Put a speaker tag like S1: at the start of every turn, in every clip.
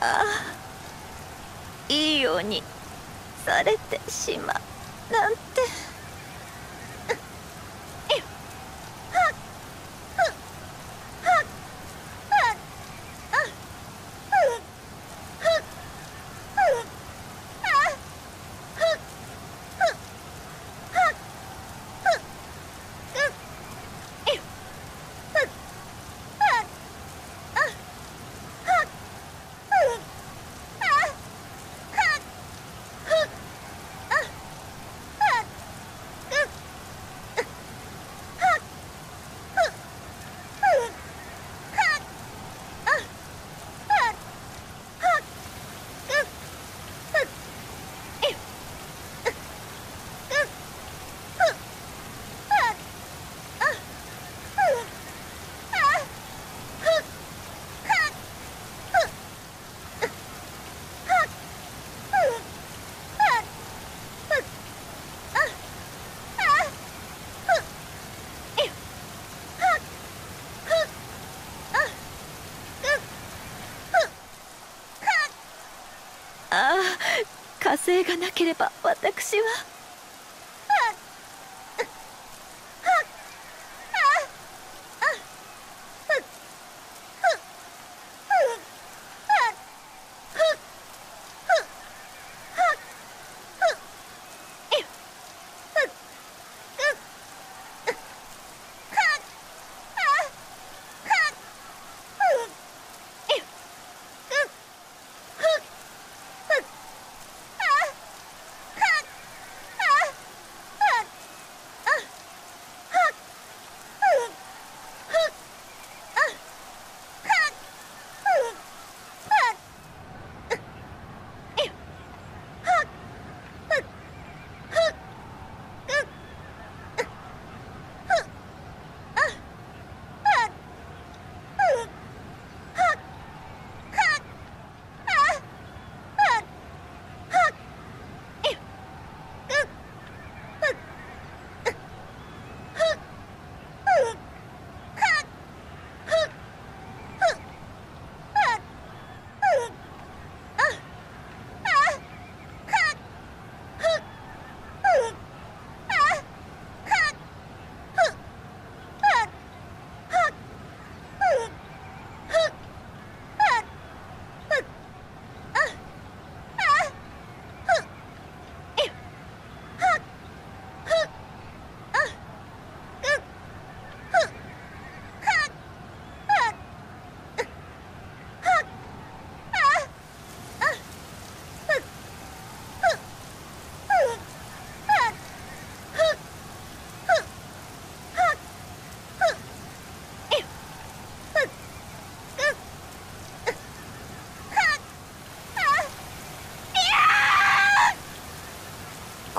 S1: あいいようにされてしまうなんて。火星がなければ私は。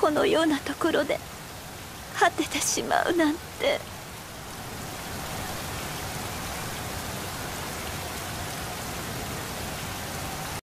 S1: このようなところで果ててしまうなんて。